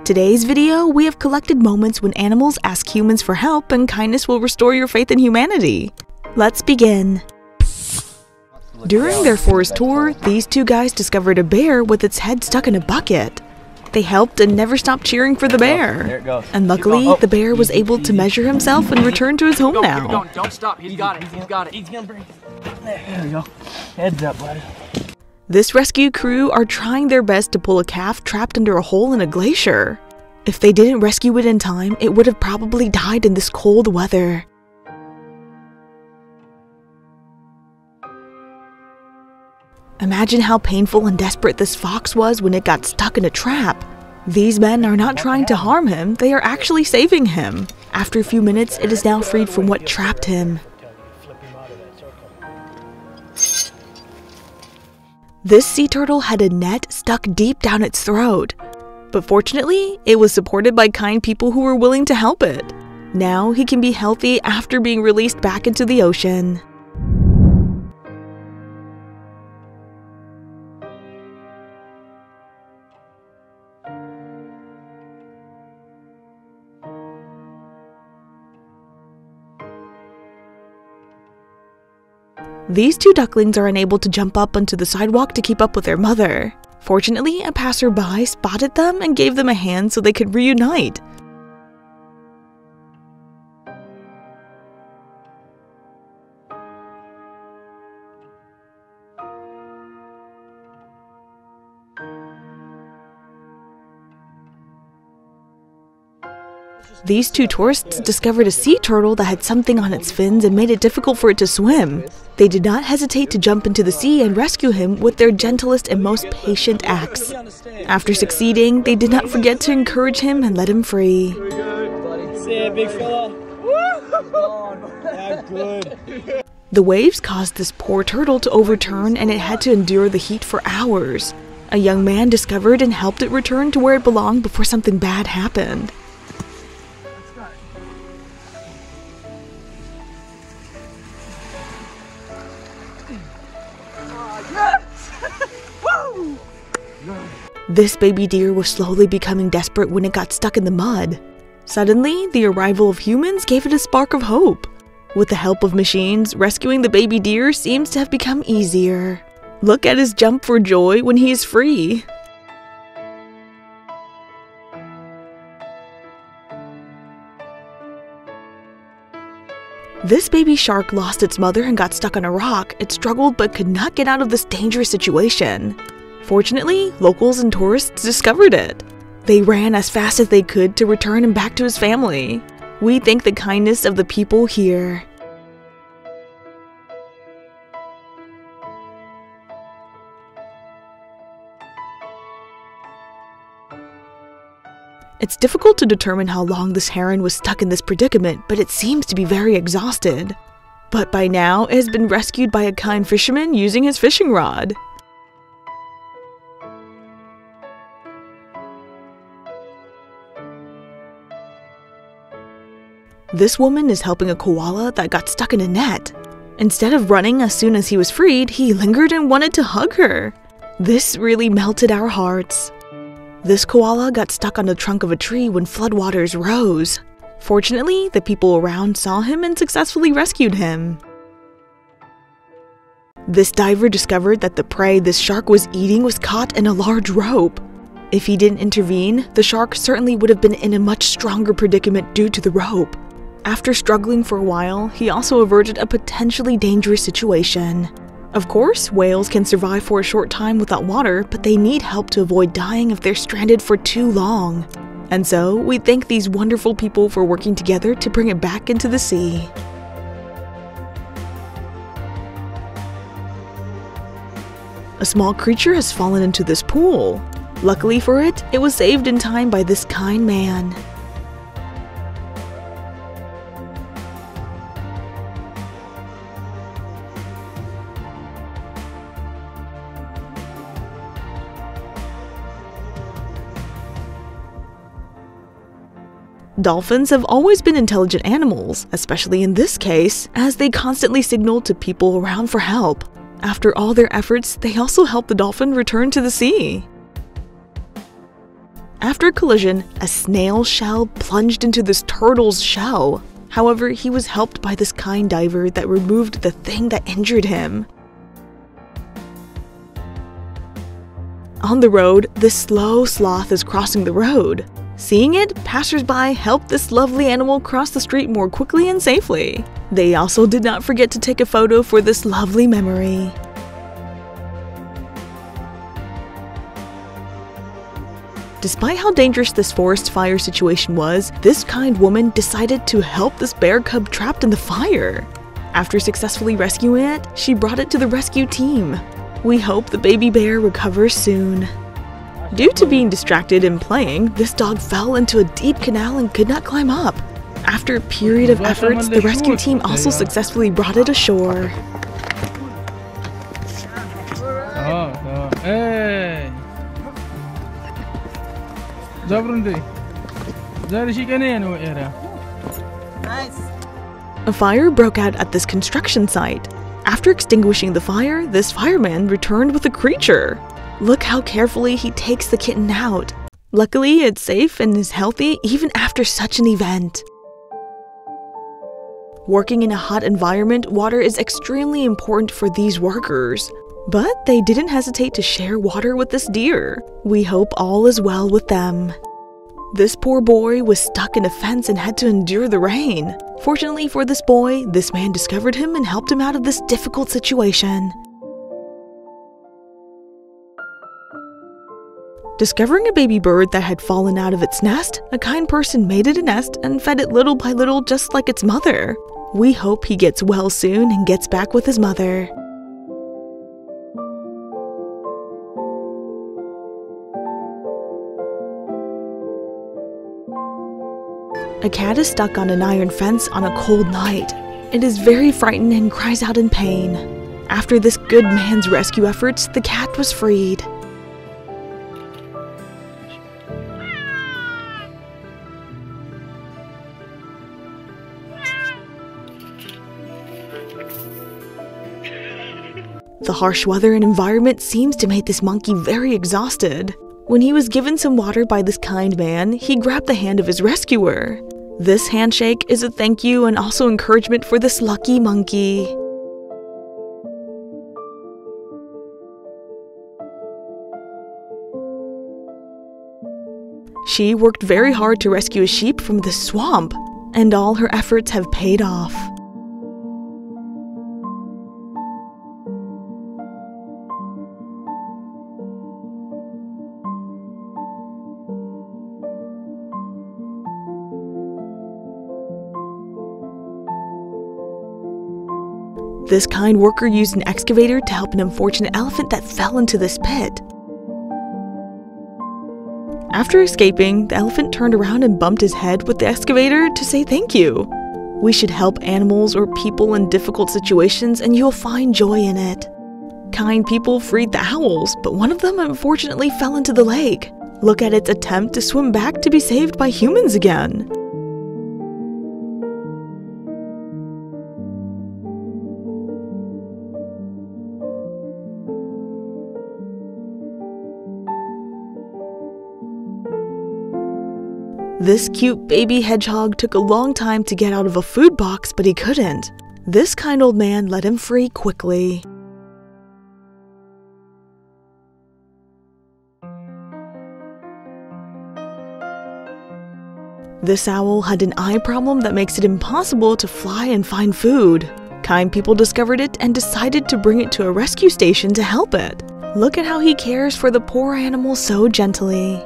Today's video, we have collected moments when animals ask humans for help and kindness will restore your faith in humanity. Let's begin. During their forest tour, these two guys discovered a bear with its head stuck in a bucket. They helped and never stopped cheering for the There bear. it goes. And luckily. Oh, the bear was able to measure himself and return to his home Go, keep now. going. Don't stop. He's got it. He's got it. He's gonna bring. There we go. Heads up, buddy. This rescue crew are trying their best to pull a calf trapped under a hole in a glacier. If they didn't rescue it in time, it would have probably died in this cold weather. Imagine how painful and desperate this fox was when it got stuck in a trap. These men are not trying to harm him, they are actually saving him. After a few minutes, it is now freed from what trapped him. This sea turtle had a net stuck deep down its throat. But fortunately, it was supported by kind people who were willing to help it. Now he can be healthy after being released back into the ocean. These two ducklings are unable to jump up onto the sidewalk to keep up with their mother. Fortunately, a passerby spotted them and gave them a hand so they could reunite. These two tourists discovered a sea turtle that had something on its fins and made it difficult for it to swim. They did not hesitate to jump into the sea and rescue him with their gentlest and most patient acts. After succeeding, they did not forget to encourage him and let him free. See big good. The waves caused this poor turtle to overturn and it had to endure the heat for hours. A young man discovered and helped it return to where it belonged before something bad happened. This baby deer was slowly becoming desperate when it got stuck in the mud. Suddenly, the arrival of humans gave it a spark of hope. With the help of machines, rescuing the baby deer seems to have become easier. Look at his jump for joy when he is free. This baby shark lost its mother and got stuck on a rock. It struggled but could not get out of this dangerous situation. Fortunately, locals and tourists discovered it. They ran as fast as they could to return him back to his family. We thank the kindness of the people here. It's difficult to determine how long this heron was stuck in this predicament, but it seems to be very exhausted. But by now, it has been rescued by a kind fisherman using his fishing rod. This woman is helping a koala that got stuck in a net. Instead of running as soon as he was freed, he lingered and wanted to hug her. This really melted our hearts. This koala got stuck on the trunk of a tree when floodwaters rose. Fortunately, the people around saw him and successfully rescued him. This diver discovered that the prey this shark was eating was caught in a large rope. If he didn't intervene, the shark certainly would have been in a much stronger predicament due to the rope. After struggling for a while, he also averted a potentially dangerous situation. Of course, whales can survive for a short time without water, but they need help to avoid dying if they're stranded for too long. And so, we thank these wonderful people for working together to bring it back into the sea. A small creature has fallen into this pool. Luckily for it, it was saved in time by this kind man. Dolphins have always been intelligent animals, especially in this case, as they constantly signal to people around for help. After all their efforts, they also help the dolphin return to the sea. After a collision, a snail shell plunged into this turtle's shell. However, he was helped by this kind diver that removed the thing that injured him. On the road, this slow sloth is crossing the road. Seeing it, passersby helped this lovely animal cross the street more quickly and safely. They also did not forget to take a photo for this lovely memory. Despite how dangerous this forest fire situation was, this kind woman decided to help this bear cub trapped in the fire. After successfully rescuing it, she brought it to the rescue team. We hope the baby bear recovers soon. Due to being distracted and playing, this dog fell into a deep canal and could not climb up. After a period of efforts, the rescue team also successfully brought it ashore. A fire broke out at this construction site. After extinguishing the fire, this fireman returned with a creature. Look how carefully he takes the kitten out. Luckily, it's safe and is healthy even after such an event. Working in a hot environment, water is extremely important for these workers. But they didn't hesitate to share water with this deer. We hope all is well with them. This poor boy was stuck in a fence and had to endure the rain. Fortunately for this boy, this man discovered him and helped him out of this difficult situation. Discovering a baby bird that had fallen out of its nest, a kind person made it a nest and fed it little by little just like its mother. We hope he gets well soon and gets back with his mother. A cat is stuck on an iron fence on a cold night. It is very frightened and cries out in pain. After this good man's rescue efforts, the cat was freed. The harsh weather and environment seems to make this monkey very exhausted. When he was given some water by this kind man, he grabbed the hand of his rescuer. This handshake is a thank you and also encouragement for this lucky monkey. She worked very hard to rescue a sheep from the swamp, and all her efforts have paid off. This kind worker used an excavator to help an unfortunate elephant that fell into this pit. After escaping, the elephant turned around and bumped his head with the excavator to say thank you. We should help animals or people in difficult situations and you'll find joy in it. Kind people freed the owls, but one of them unfortunately fell into the lake. Look at its attempt to swim back to be saved by humans again. This cute baby hedgehog took a long time to get out of a food box, but he couldn't. This kind old man let him free quickly. This owl had an eye problem that makes it impossible to fly and find food. Kind people discovered it and decided to bring it to a rescue station to help it. Look at how he cares for the poor animal so gently.